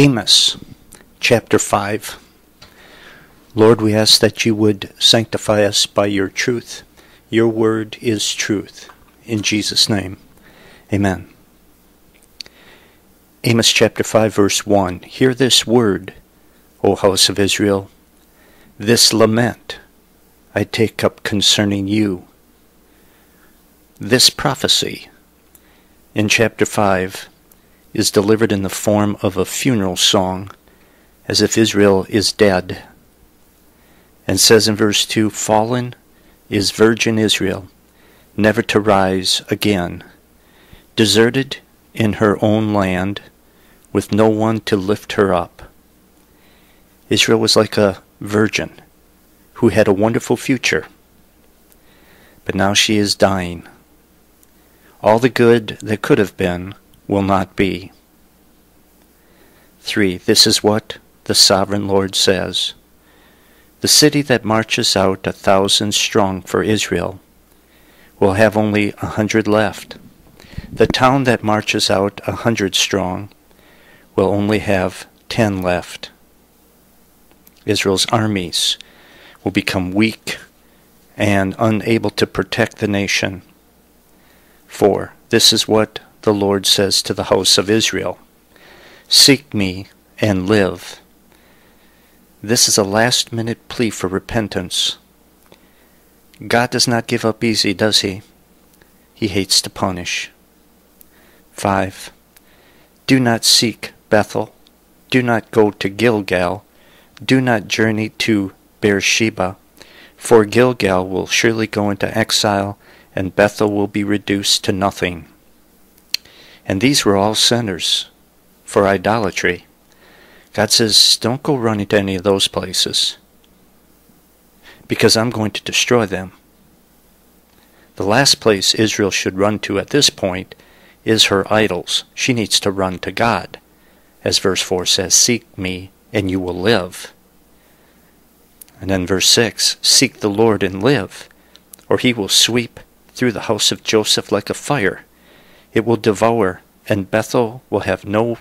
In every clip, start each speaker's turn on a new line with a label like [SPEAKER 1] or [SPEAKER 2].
[SPEAKER 1] Amos chapter 5. Lord, we ask that you would sanctify us by your truth. Your word is truth. In Jesus' name, amen. Amos chapter 5, verse 1. Hear this word, O house of Israel. This lament I take up concerning you. This prophecy in chapter 5 is delivered in the form of a funeral song, as if Israel is dead, and says in verse 2 Fallen is virgin Israel, never to rise again, deserted in her own land, with no one to lift her up. Israel was like a virgin who had a wonderful future, but now she is dying. All the good that could have been will not be. 3. This is what the sovereign Lord says The city that marches out a thousand strong for Israel will have only a hundred left. The town that marches out a hundred strong will only have ten left. Israel's armies will become weak and unable to protect the nation. 4. This is what the Lord says to the house of Israel Seek me and live. This is a last minute plea for repentance. God does not give up easy, does he? He hates to punish. 5. Do not seek Bethel. Do not go to Gilgal. Do not journey to Beersheba. For Gilgal will surely go into exile, and Bethel will be reduced to nothing. And these were all centers for idolatry. God says, don't go running to any of those places because I'm going to destroy them. The last place Israel should run to at this point is her idols. She needs to run to God. As verse 4 says, Seek me and you will live. And then verse 6 Seek the Lord and live, or he will sweep through the house of Joseph like a fire it will devour, and Bethel will have no,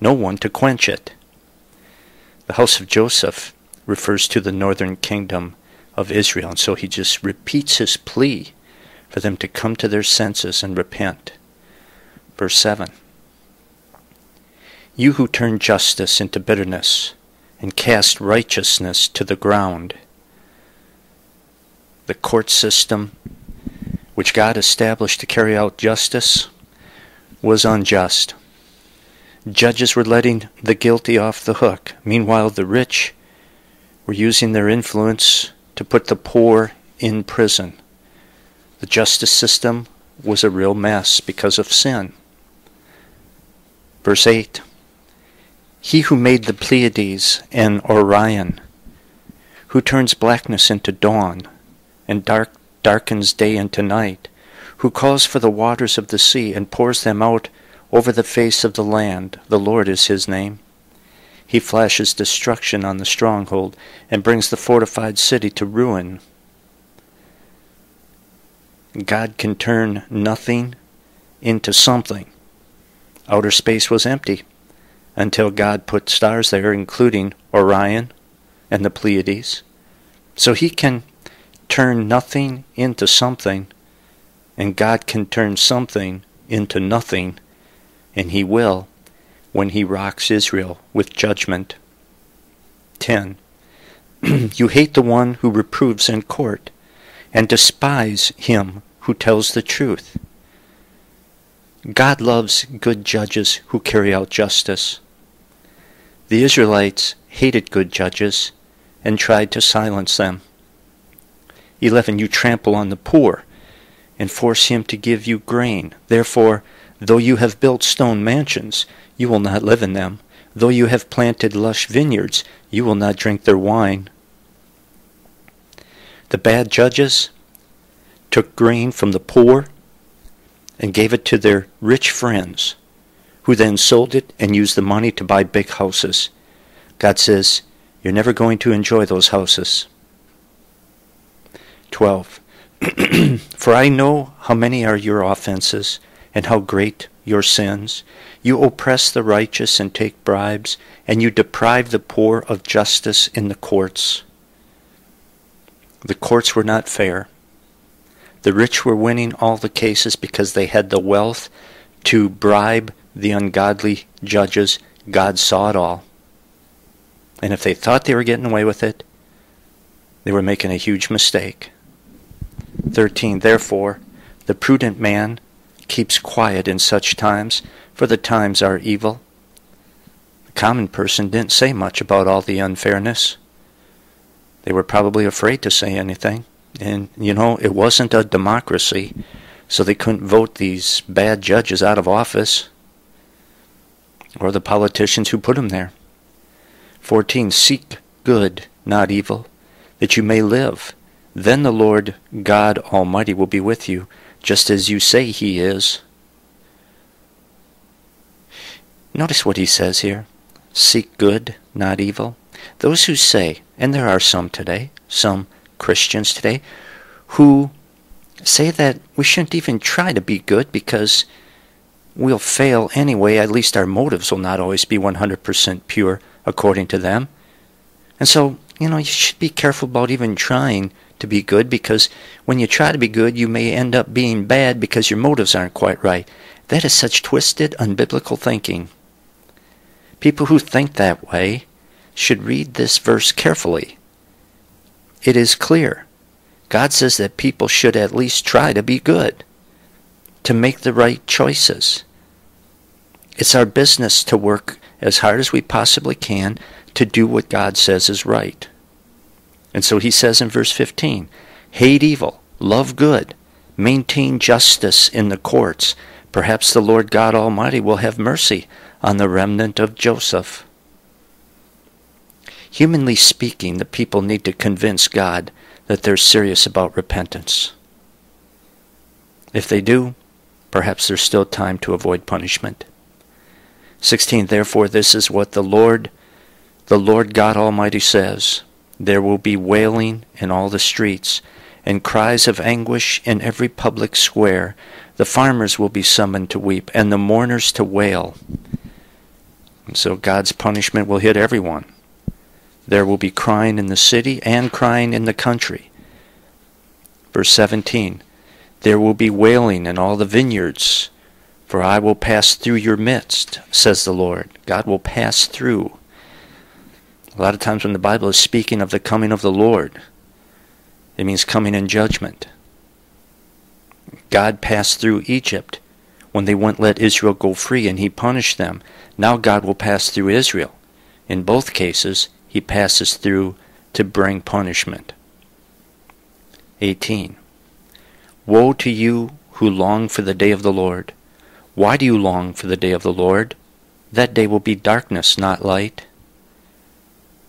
[SPEAKER 1] no one to quench it. The house of Joseph refers to the northern kingdom of Israel, and so he just repeats his plea for them to come to their senses and repent. Verse 7 You who turn justice into bitterness and cast righteousness to the ground, the court system which God established to carry out justice was unjust. Judges were letting the guilty off the hook. Meanwhile, the rich were using their influence to put the poor in prison. The justice system was a real mess because of sin. Verse 8 He who made the Pleiades and Orion, who turns blackness into dawn and dark darkens day into night, who calls for the waters of the sea and pours them out over the face of the land. The Lord is his name. He flashes destruction on the stronghold and brings the fortified city to ruin. God can turn nothing into something. Outer space was empty until God put stars there, including Orion and the Pleiades. So he can turn nothing into something and God can turn something into nothing, and He will when He rocks Israel with judgment. 10. you hate the one who reproves in court, and despise him who tells the truth. God loves good judges who carry out justice. The Israelites hated good judges and tried to silence them. 11. You trample on the poor and force him to give you grain. Therefore, though you have built stone mansions, you will not live in them. Though you have planted lush vineyards, you will not drink their wine. The bad judges took grain from the poor and gave it to their rich friends, who then sold it and used the money to buy big houses. God says, You're never going to enjoy those houses. 12. For I know how many are your offenses, and how great your sins. You oppress the righteous and take bribes, and you deprive the poor of justice in the courts. The courts were not fair. The rich were winning all the cases because they had the wealth to bribe the ungodly judges. God saw it all. And if they thought they were getting away with it, they were making a huge mistake. 13. Therefore, the prudent man keeps quiet in such times, for the times are evil. The common person didn't say much about all the unfairness. They were probably afraid to say anything. And, you know, it wasn't a democracy, so they couldn't vote these bad judges out of office or the politicians who put them there. 14. Seek good, not evil, that you may live. Then the Lord God Almighty will be with you, just as you say he is. Notice what he says here. Seek good, not evil. Those who say, and there are some today, some Christians today, who say that we shouldn't even try to be good because we'll fail anyway. At least our motives will not always be 100% pure according to them. And so, you know, you should be careful about even trying to be good because when you try to be good, you may end up being bad because your motives aren't quite right. That is such twisted, unbiblical thinking. People who think that way should read this verse carefully. It is clear. God says that people should at least try to be good, to make the right choices. It's our business to work as hard as we possibly can to do what God says is right. And so he says in verse 15 hate evil, love good, maintain justice in the courts. Perhaps the Lord God Almighty will have mercy on the remnant of Joseph. Humanly speaking, the people need to convince God that they're serious about repentance. If they do, perhaps there's still time to avoid punishment. 16 Therefore this is what the Lord the Lord God Almighty says there will be wailing in all the streets and cries of anguish in every public square the farmers will be summoned to weep and the mourners to wail and so God's punishment will hit everyone there will be crying in the city and crying in the country verse 17 there will be wailing in all the vineyards for I will pass through your midst, says the Lord. God will pass through. A lot of times when the Bible is speaking of the coming of the Lord, it means coming in judgment. God passed through Egypt when they wouldn't let Israel go free and he punished them. Now God will pass through Israel. In both cases, he passes through to bring punishment. 18. Woe to you who long for the day of the Lord. Why do you long for the day of the Lord? That day will be darkness, not light.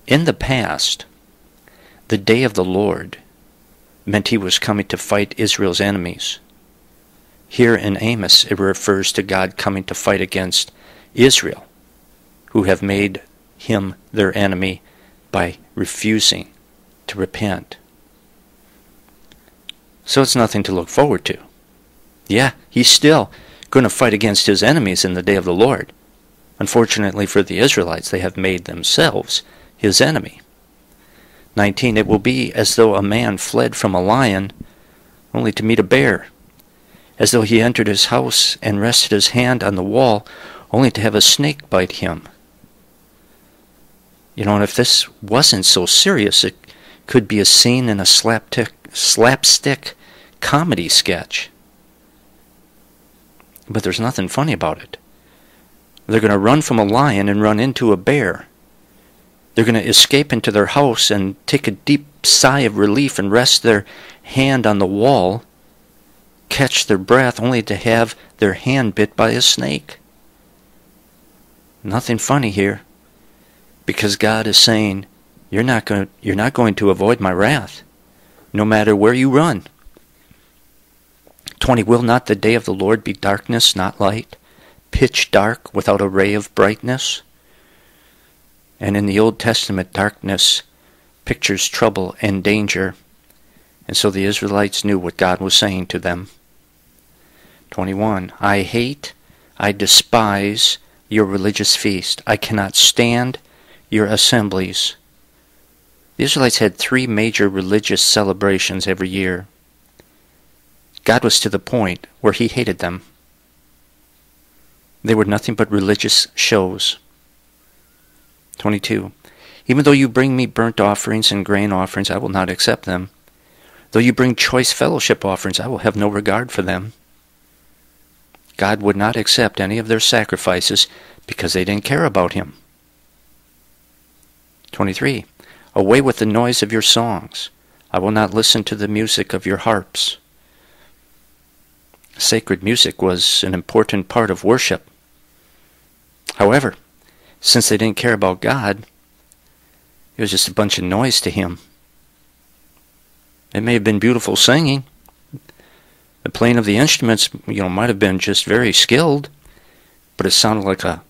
[SPEAKER 1] In the past, the day of the Lord meant he was coming to fight Israel's enemies. Here in Amos, it refers to God coming to fight against Israel, who have made him their enemy by refusing to repent. So it's nothing to look forward to. Yeah, he's still going to fight against his enemies in the day of the Lord. Unfortunately for the Israelites, they have made themselves his enemy. 19. It will be as though a man fled from a lion only to meet a bear, as though he entered his house and rested his hand on the wall only to have a snake bite him. You know, and if this wasn't so serious, it could be a scene in a slapstick, slapstick comedy sketch. But there's nothing funny about it. They're going to run from a lion and run into a bear. They're going to escape into their house and take a deep sigh of relief and rest their hand on the wall, catch their breath, only to have their hand bit by a snake. Nothing funny here. Because God is saying, you're not going you're not going to avoid my wrath no matter where you run. 20. Will not the day of the Lord be darkness, not light, pitch dark without a ray of brightness? And in the Old Testament, darkness pictures trouble and danger. And so the Israelites knew what God was saying to them. 21. I hate, I despise your religious feast. I cannot stand your assemblies. The Israelites had three major religious celebrations every year. God was to the point where he hated them. They were nothing but religious shows. 22. Even though you bring me burnt offerings and grain offerings, I will not accept them. Though you bring choice fellowship offerings, I will have no regard for them. God would not accept any of their sacrifices because they didn't care about him. 23. Away with the noise of your songs. I will not listen to the music of your harps. Sacred music was an important part of worship. However, since they didn't care about God, it was just a bunch of noise to him. It may have been beautiful singing. The playing of the instruments, you know, might have been just very skilled, but it sounded like a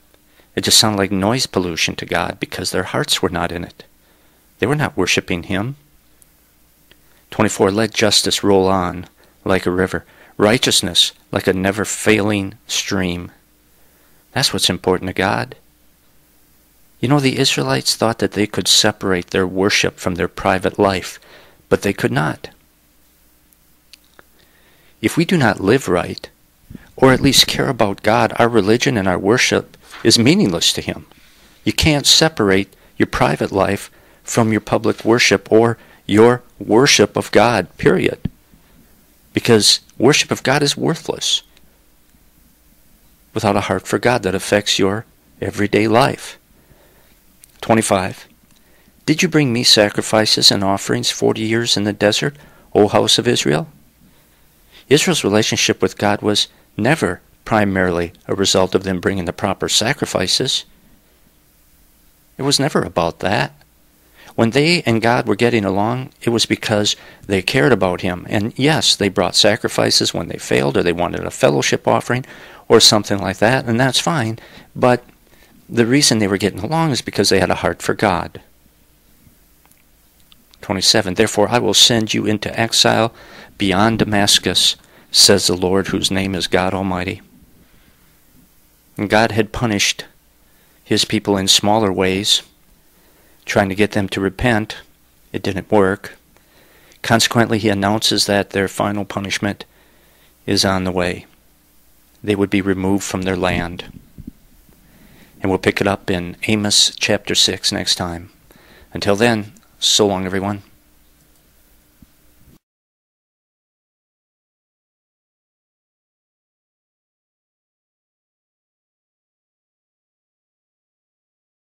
[SPEAKER 1] it just sounded like noise pollution to God because their hearts were not in it. They were not worshiping him. 24 let justice roll on like a river, righteousness like a never failing stream. That's what's important to God. You know, the Israelites thought that they could separate their worship from their private life, but they could not. If we do not live right, or at least care about God, our religion and our worship is meaningless to Him. You can't separate your private life from your public worship or your worship of God, period. Because worship of God is worthless without a heart for God that affects your everyday life. 25. Did you bring me sacrifices and offerings forty years in the desert, O house of Israel? Israel's relationship with God was never primarily a result of them bringing the proper sacrifices. It was never about that. When they and God were getting along, it was because they cared about Him. And yes, they brought sacrifices when they failed or they wanted a fellowship offering or something like that, and that's fine. But the reason they were getting along is because they had a heart for God. 27. Therefore I will send you into exile beyond Damascus, says the Lord, whose name is God Almighty. And God had punished his people in smaller ways, trying to get them to repent. It didn't work. Consequently, he announces that their final punishment is on the way. They would be removed from their land. And we'll pick it up in Amos chapter 6 next time. Until then, so long, everyone.